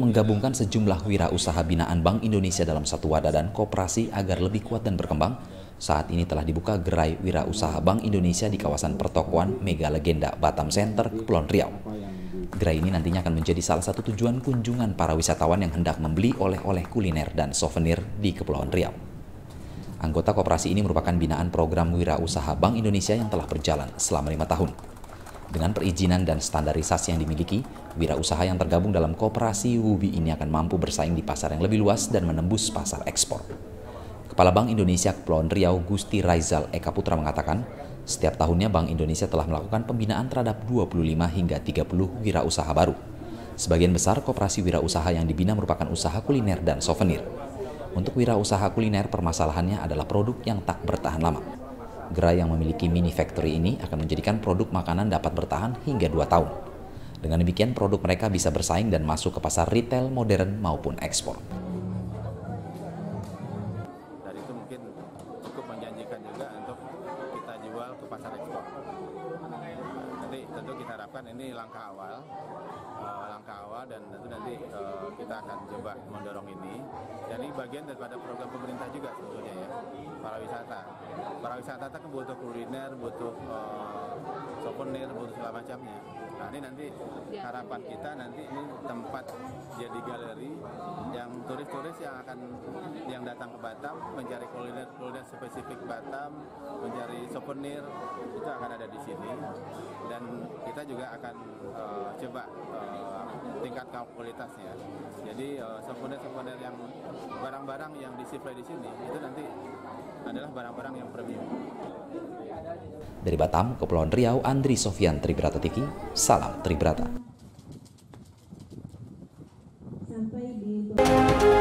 menggabungkan sejumlah wirausaha binaan Bank Indonesia dalam satu wadah dan kooperasi agar lebih kuat dan berkembang, saat ini telah dibuka gerai wirausaha Bank Indonesia di kawasan pertokoan Mega Legenda Batam Center, Kepulauan Riau. Gerai ini nantinya akan menjadi salah satu tujuan kunjungan para wisatawan yang hendak membeli oleh-oleh kuliner dan souvenir di Kepulauan Riau. Anggota kooperasi ini merupakan binaan program wirausaha Bank Indonesia yang telah berjalan selama lima tahun. Dengan perizinan dan standarisasi yang dimiliki, wirausaha yang tergabung dalam kooperasi Wubi ini akan mampu bersaing di pasar yang lebih luas dan menembus pasar ekspor. Kepala Bank Indonesia Kepulauan Riau Gusti Raizal Eka Putra mengatakan, setiap tahunnya Bank Indonesia telah melakukan pembinaan terhadap 25 hingga 30 wirausaha baru. Sebagian besar kooperasi wirausaha yang dibina merupakan usaha kuliner dan souvenir. Untuk wirausaha kuliner, permasalahannya adalah produk yang tak bertahan lama. Gerai yang memiliki mini factory ini akan menjadikan produk makanan dapat bertahan hingga 2 tahun. Dengan demikian produk mereka bisa bersaing dan masuk ke pasar retail modern maupun ekspor. Dan itu mungkin cukup menjanjikan juga untuk kita jual ke pasar ekspor. Nanti tentu kita harapkan ini langkah awal, uh, langkah awal dan tentu nanti uh, kita akan coba mendorong ini. Dan ini bagian daripada program pemerintah juga sebetulnya ya, para wisata. Para wisata kan butuh kuliner, butuh uh, souvenir, butuh segala macamnya. Nah ini nanti harapan kita nanti ini tempat jadi galeri yang turis-turis yang akan yang datang ke Batam mencari kuliner kuliner spesifik Batam, mencari souvenir itu akan ada di sini dan kita juga akan uh, coba uh, tingkatkan kualitasnya. Jadi uh, souvenir-souvenir yang barang-barang yang disuplai di sini itu nanti adalah barang-barang yang premium. Dari Batam, Kepulauan Riau, Andri Sofian Tribrata Tiki, salam Tribrata. Sampai di